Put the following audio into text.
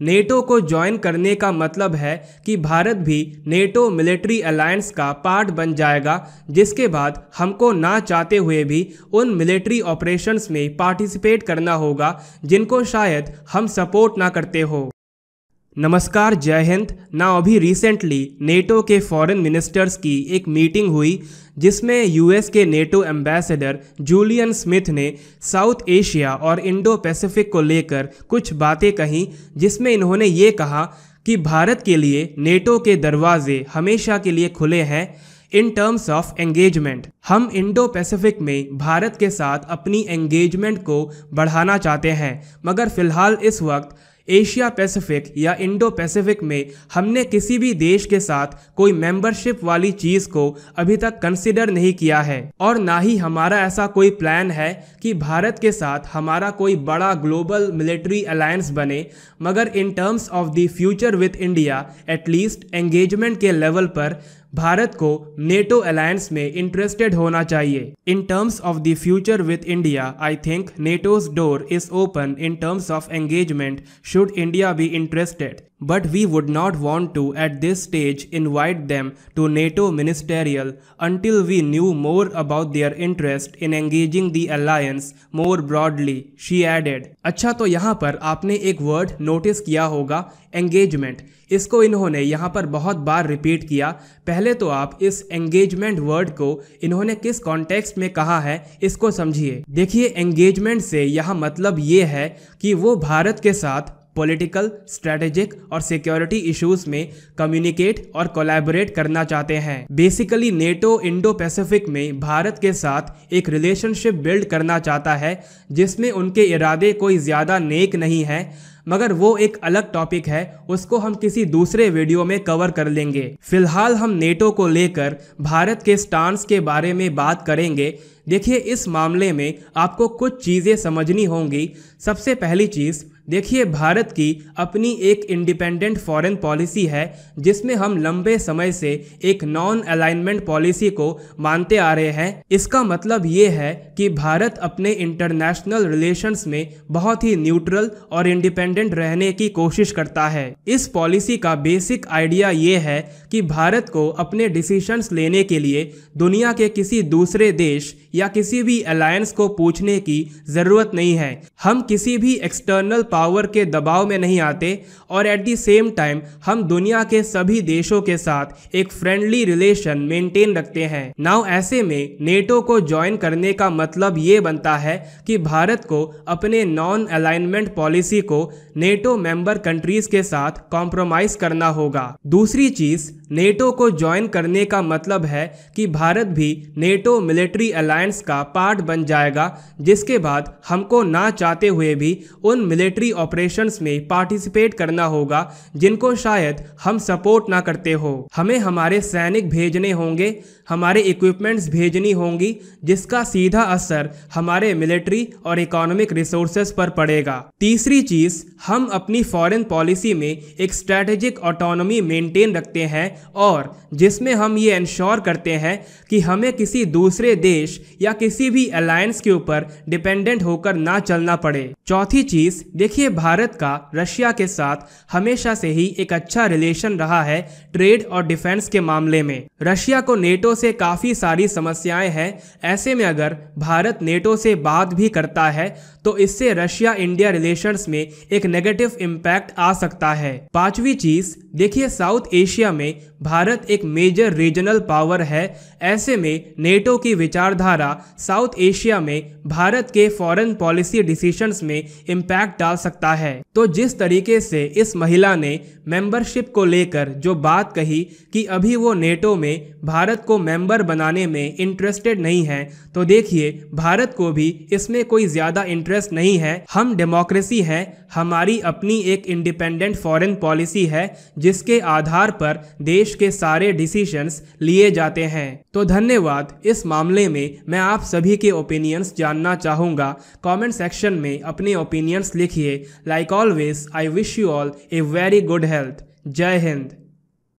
NATO को join करने का मतलब है कि भारत भी नेटो मिलिट्री अलायंस का पार्ट बन जाएगा, जिसके बाद हमको ना चाहते हुए भी उन मिलिट्री ऑपरेशंस में पार्टिसिपेट करना होगा, जिनको शायद हम सपोर्ट ना करते हो। नमस्कार, जय हिंद। ना, अभी रिसेंटली नेटो के फॉरेन मिनिस्टर्स की एक मीटिंग हुई, जिसमें यूएस के नेटो एम्बेसडर जूलियन स्मिथ ने साउथ एशिया और इंडो पैसिफिक को लेकर कुछ बातें कहीं, जिसमें इन्होंने ये कहा कि भारत के लिए नेटो के दरवाजे हमेशा के लिए खुले हैं इन टर्म्स ऑफ़ एंगेजमेंट हम इंडो पैसिफिक में भारत के साथ अपनी एंगेजमेंट को बढ़ाना चाहते हैं, मगर फ़िलहाल इस वक्त एशिया पैसिफिक या इंडो पैसिफिक में हमने किसी भी देश के साथ कोई मेंबरशिप वाली चीज़ को अभी तक कंसिडर नहीं किया है। और ना ही हमारा ऐसा कोई प्लान है कि भारत के साथ हमारा कोई बड़ा ग्लोबल मिलिट्री अलायंस बने, मगर in terms of the future with India at least engagement के लेवल पर भारत को नेटो अलायंस में इंटरेस्टेड होना चाहिए। In terms of the future with India I think NATO's door is open in terms of engagement should India be interested but we would not want to at this stage invite them to NATO ministerial until we knew more about their interest in engaging the alliance more broadly, she added. अच्छा तो यहाँ पर आपने एक word notice किया होगा engagement इसको इन्होंने यहाँ पर बहुत बार रिपीट किया पहले तो आप इस एंगेजमेंट वर्ड को इन्होंने किस कॉन्टेक्स्ट में कहा है इसको समझिए देखिए एंगेजमेंट से यहाँ मतलब ये है कि वो भारत के साथ पॉलिटिकल स्ट्रेटेजिक और सिक्योरिटी इश्यूज़ में कम्युनिकेट और कोलैबोरेट करना चाहते हैं। बेसिकली नेटो इंडो पैसिफिक में भारत के साथ एक रिलेशनशिप बिल्ड करना चाहता है, जिसमें उनके इरादे कोई ज़्यादा नेक नहीं है, मगर वो एक अलग टॉपिक है, उसको हम किसी दूसरे वीडियो में कवर कर लेंगे। फ़िलहाल, हम नेटो को लेकर भारत के स्टांस के बारे में बात करेंगे। देखिए, इस मामले में आपको कुछ चीज़ें समझनी होंगी। सबसे पहली चीज़ देखिए, भारत की अपनी एक इंडिपेंडेंट फॉरेन पॉलिसी है, जिसमें हम लंबे समय से एक नॉन अलाइनमेंट पॉलिसी को मानते आ रहे हैं। इसका मतलब ये है कि भारत अपने इंटरनेशनल रिलेशंस में बहुत ही न्यूट्रल और इंडिपेंडेंट रहने की कोशिश करता है। इस पॉलिसी का बेसिक आइडिया ये है कि भारत को अपने डिसीशंस लेने के लिए दुनिया के किसी दूसरे देश या किसी भी अलायंस को पूछने की ज़रूरत नहीं है। हम किसी भी एक्सटर्नल पावर के दबाव में नहीं आते और एट दी सेम टाइम हम दुनिया के सभी देशों के साथ एक फ्रेंडली रिलेशन मेंटेन रखते हैं। नाउ ऐसे में नेटो को ज्वाइन करने का मतलब ये बनता है कि भारत को अपने नॉन अलाइनमेंट पॉलिसी को नेटो मेंबर कंट्रीज़ के साथ कॉम्प्रोमाइज करना होगा। दूसरी चीज़ नेटो को ज्वाइन करने का मतलब है कि भारत भी नेटो मिलिट्री अलायंस का पार्ट बन जाएगा, जिसके बाद हमको ना चाहते हुए भी उन मिलिट्री ऑपरेशंस में पार्टिसिपेट करना होगा, जिनको शायद हम सपोर्ट ना करते हो। हमें हमारे सैनिक भेजने होंगे, हमारे इक्विपमेंट्स भेजनी होंगी, जिसका सीधा असर हमारे मिलिट्री और इकोनॉमिक रिसोर्सेज पर पड़ेगा। तीसरी चीज़, हम अपनी फॉरेन पॉलिसी में एक स्ट्रेटेजिक ऑटोनॉमी मेंटेन रखते हैं और जिसमें हम ये इंश्योर करते हैं कि हमें किसी दूसरे देश या किसी भी अलायंस के ऊपर डिपेंडेंट होकर ना चलना पड़े। चौथी चीज़, देखिए भारत का रशिया के साथ हमेशा से ही एक अच्छा रिलेशन रहा है ट्रेड और डिफेंस के मामले में। रशिया को नेटो से काफ़ी सारी समस्याएँ हैं। ऐसे में अगर भारत नेटो से बात भी करता है तो इससे रशिया इंडिया रिलेशंस में एक नेगेटिव इम्पैक्ट आ सकता है। पांचवी चीज़, देखिए साउथ एशिया में भारत एक मेजर रीजनल पावर है। ऐसे में नेटो की विचारधारा साउथ एशिया में भारत के फॉरेन पॉलिसी डिसीशंस में इम्पैक्ट डाल सकता है। तो जिस तरीके से इस महिला ने मेंबरशिप को लेकर जो बात कही कि अभी वो नेटो में भारत को मेंबर बनाने में इंटरेस्टेड नहीं है तो देखिए, भारत को भी इसमें कोई ज़्यादा इंटरेस्ट नहीं है। हम डेमोक्रेसी हैं, हमारी अपनी एक इंडिपेंडेंट फॉरेन पॉलिसी है, जिसके आधार पर देश के सारे डिसीशंस लिए जाते हैं। तो धन्यवाद, इस मामले में मैं आप सभी के ओपिनियंस जानना चाहूँगा। कमेंट सेक्शन में अपने ओपिनियंस लिखिए। Like always I wish you all a very good health जय हिंद।